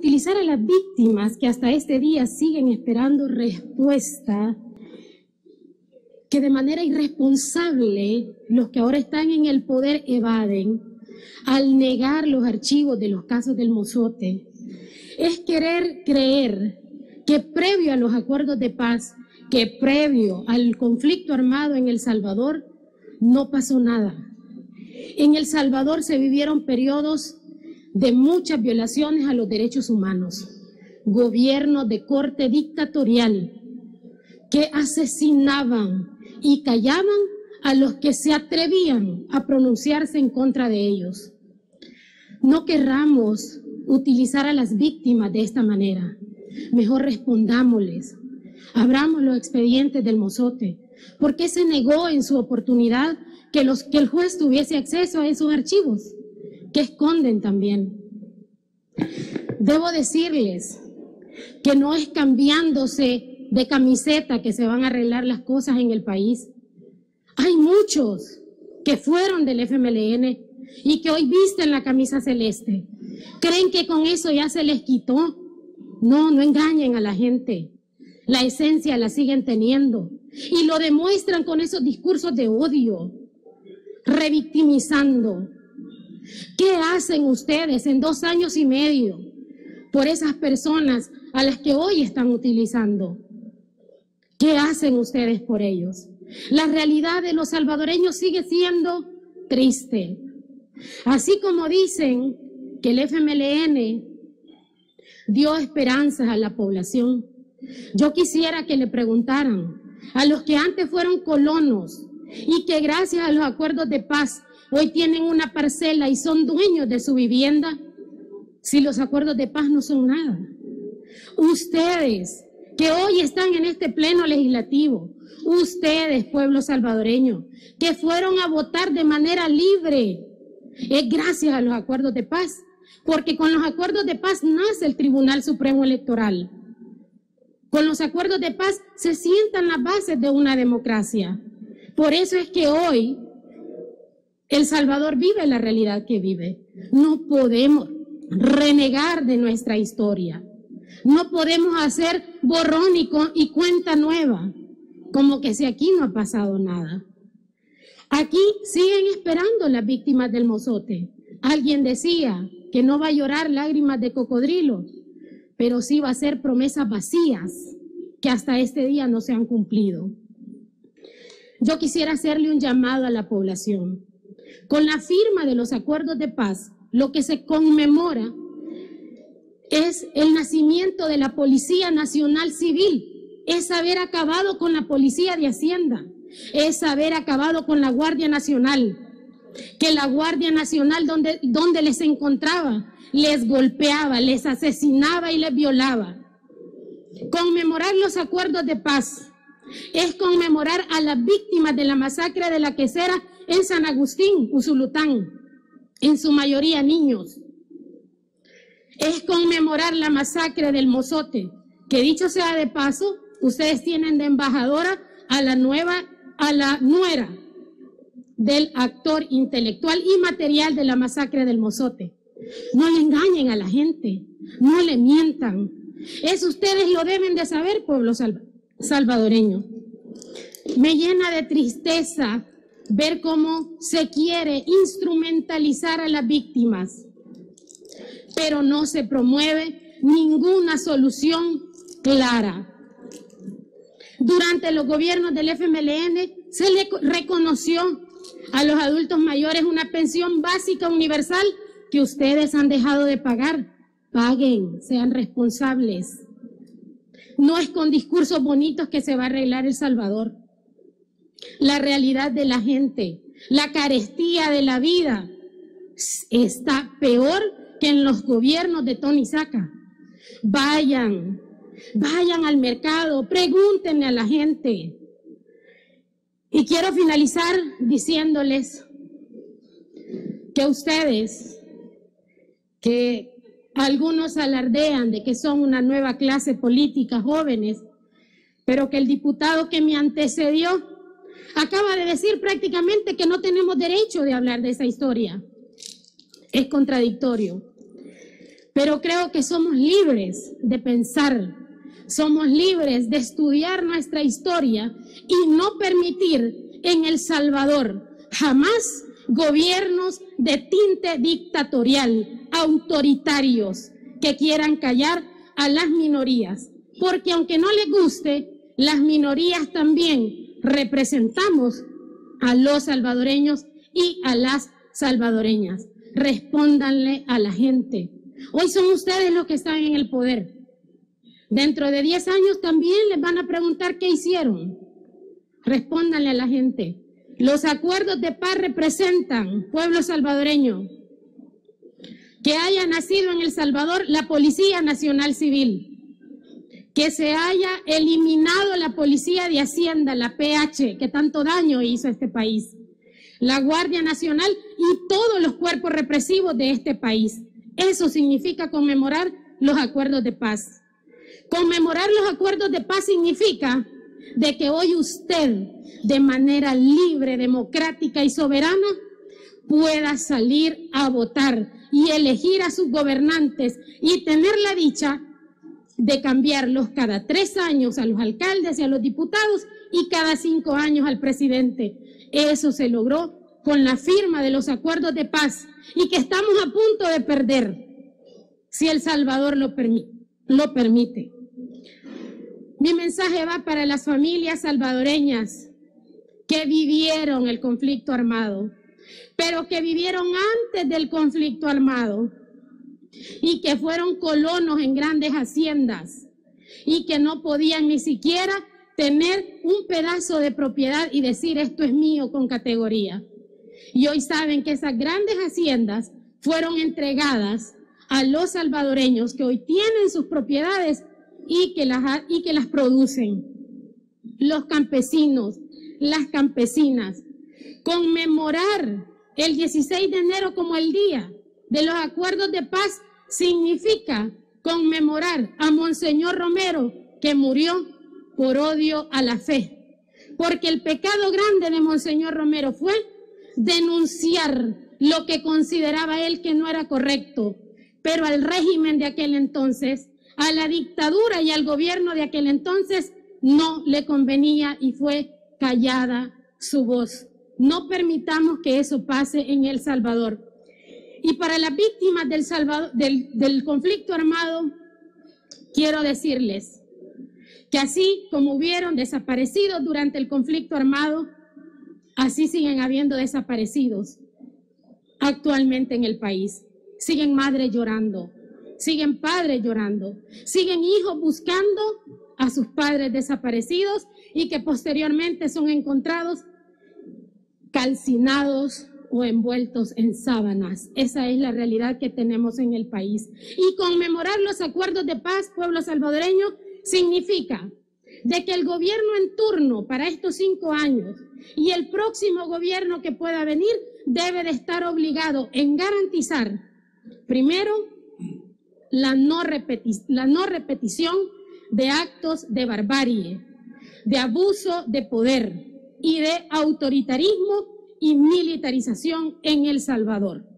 utilizar a las víctimas que hasta este día siguen esperando respuesta, que de manera irresponsable los que ahora están en el poder evaden al negar los archivos de los casos del mozote, es querer creer que previo a los acuerdos de paz, que previo al conflicto armado en El Salvador, no pasó nada. En El Salvador se vivieron periodos de muchas violaciones a los derechos humanos, gobiernos de corte dictatorial que asesinaban y callaban a los que se atrevían a pronunciarse en contra de ellos. No querramos utilizar a las víctimas de esta manera. Mejor respondámosles. Abramos los expedientes del mozote. ¿Por qué se negó en su oportunidad que el juez tuviese acceso a esos archivos? Que esconden también. Debo decirles que no es cambiándose de camiseta que se van a arreglar las cosas en el país. Hay muchos que fueron del FMLN y que hoy visten la camisa celeste. Creen que con eso ya se les quitó. No, no engañen a la gente. La esencia la siguen teniendo y lo demuestran con esos discursos de odio, revictimizando. ¿Qué hacen ustedes en dos años y medio por esas personas a las que hoy están utilizando? ¿Qué hacen ustedes por ellos? La realidad de los salvadoreños sigue siendo triste. Así como dicen que el FMLN dio esperanzas a la población, yo quisiera que le preguntaran a los que antes fueron colonos y que gracias a los acuerdos de paz hoy tienen una parcela y son dueños de su vivienda, si los acuerdos de paz no son nada. Ustedes que hoy están en este pleno legislativo, ustedes, pueblo salvadoreño, que fueron a votar de manera libre, es gracias a los acuerdos de paz, porque con los acuerdos de paz nace el Tribunal Supremo Electoral. Con los acuerdos de paz se sientan las bases de una democracia. Por eso es que hoy El Salvador vive la realidad que vive. No podemos renegar de nuestra historia. No podemos hacer borrón y, cuenta nueva como que si aquí no ha pasado nada. Aquí siguen esperando las víctimas del mozote. Alguien decía que no va a llorar lágrimas de cocodrilo, pero sí va a ser promesas vacías que hasta este día no se han cumplido. Yo quisiera hacerle un llamado a la población. Con la firma de los acuerdos de paz, lo que se conmemora es el nacimiento de la Policía Nacional Civil, es haber acabado con la policía de Hacienda, es haber acabado con la Guardia Nacional, que la Guardia Nacional donde, donde les encontraba, les golpeaba, les asesinaba y les violaba. Conmemorar los acuerdos de paz es conmemorar a las víctimas de la masacre de la quesera en San Agustín, Usulután, en su mayoría niños. Es conmemorar la masacre del Mozote, que dicho sea de paso, ustedes tienen de embajadora a la nueva, a la nuera del actor intelectual y material de la masacre del Mozote. No le engañen a la gente, no le mientan. Eso ustedes lo deben de saber, pueblo salvadoreño. Me llena de tristeza ver cómo se quiere instrumentalizar a las víctimas, pero no se promueve ninguna solución clara. Durante los gobiernos del FMLN se le reconoció a los adultos mayores una pensión básica universal que ustedes han dejado de pagar. Paguen, sean responsables. No es con discursos bonitos que se va a arreglar El Salvador. La realidad de la gente, la carestía de la vida está peor que en los gobiernos de Tony Saca. Vayan, Vayan al mercado, pregúntenle a la gente. Y quiero finalizar diciéndoles que ustedes, que algunos alardean de que son una nueva clase política, jóvenes, pero que el diputado que me antecedió acaba de decir prácticamente que no tenemos derecho de hablar de esa historia. Es contradictorio. Pero creo que somos libres de pensar, somos libres de estudiar nuestra historia y no permitir en El Salvador jamás gobiernos de tinte dictatorial, autoritarios, que quieran callar a las minorías. Porque aunque no les guste, las minorías también representamos a los salvadoreños y a las salvadoreñas. Respóndanle a la gente. Hoy son ustedes los que están en el poder. Dentro de 10 años también les van a preguntar qué hicieron. Respóndanle a la gente. Los acuerdos de paz representan, pueblo salvadoreño, que haya nacido en El Salvador la Policía Nacional Civil, que se haya eliminado la Policía de Hacienda, la PH, que tanto daño hizo a este país, la Guardia Nacional y todos los cuerpos represivos de este país. Eso significa conmemorar los acuerdos de paz. Conmemorar los acuerdos de paz significa de que hoy usted, de manera libre, democrática y soberana, pueda salir a votar y elegir a sus gobernantes y tener la dicha de cambiarlos cada tres años a los alcaldes y a los diputados y cada cinco años al presidente. Eso se logró con la firma de los acuerdos de paz y que estamos a punto de perder si El Salvador lo, permite. Mi mensaje va para las familias salvadoreñas que vivieron el conflicto armado, pero que vivieron antes del conflicto armado y que fueron colonos en grandes haciendas y que no podían ni siquiera tener un pedazo de propiedad y decir esto es mío con categoría. Y hoy saben que esas grandes haciendas fueron entregadas a los salvadoreños que hoy tienen sus propiedades y que las, y que las producen. Los campesinos, las campesinas. Conmemorar el 16 de enero como el día de los acuerdos de paz significa conmemorar a Monseñor Romero que murió por odio a la fe. Porque el pecado grande de Monseñor Romero fue denunciar lo que consideraba él que no era correcto, pero al régimen de aquel entonces a la dictadura y al gobierno de aquel entonces no le convenía y fue callada su voz. No permitamos que eso pase en El Salvador. Y para las víctimas del, del conflicto armado, quiero decirles que así como hubieron desaparecidos durante el conflicto armado, así siguen habiendo desaparecidos actualmente en el país. Siguen madres llorando, siguen padres llorando, siguen hijos buscando a sus padres desaparecidos y que posteriormente son encontrados calcinados o envueltos en sábanas. Esa es la realidad que tenemos en el país. Y conmemorar los acuerdos de paz, pueblo salvadoreño, significa de que el gobierno en turno para estos cinco años y el próximo gobierno que pueda venir debe de estar obligado en garantizar, primero, la no, la no repetición de actos de barbarie, de abuso de poder y de autoritarismo y militarización en El Salvador.